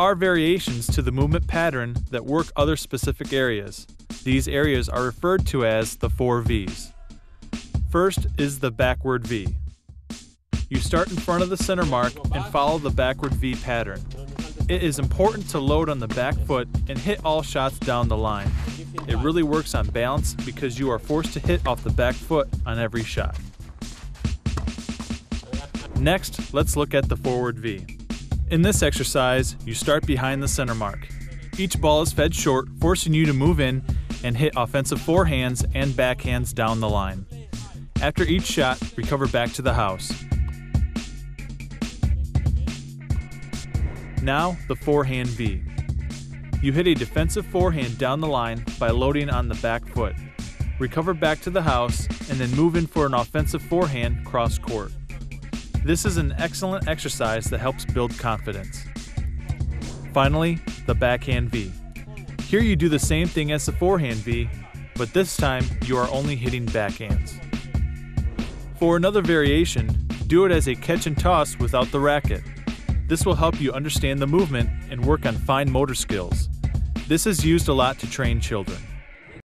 are variations to the movement pattern that work other specific areas. These areas are referred to as the four V's. First is the backward V. You start in front of the center mark and follow the backward V pattern. It is important to load on the back foot and hit all shots down the line. It really works on balance because you are forced to hit off the back foot on every shot. Next, let's look at the forward V. In this exercise, you start behind the center mark. Each ball is fed short, forcing you to move in and hit offensive forehands and backhands down the line. After each shot, recover back to the house. Now, the forehand V. You hit a defensive forehand down the line by loading on the back foot. Recover back to the house and then move in for an offensive forehand cross court. This is an excellent exercise that helps build confidence. Finally, the backhand V. Here you do the same thing as the forehand V, but this time you are only hitting backhands. For another variation, do it as a catch and toss without the racket. This will help you understand the movement and work on fine motor skills. This is used a lot to train children.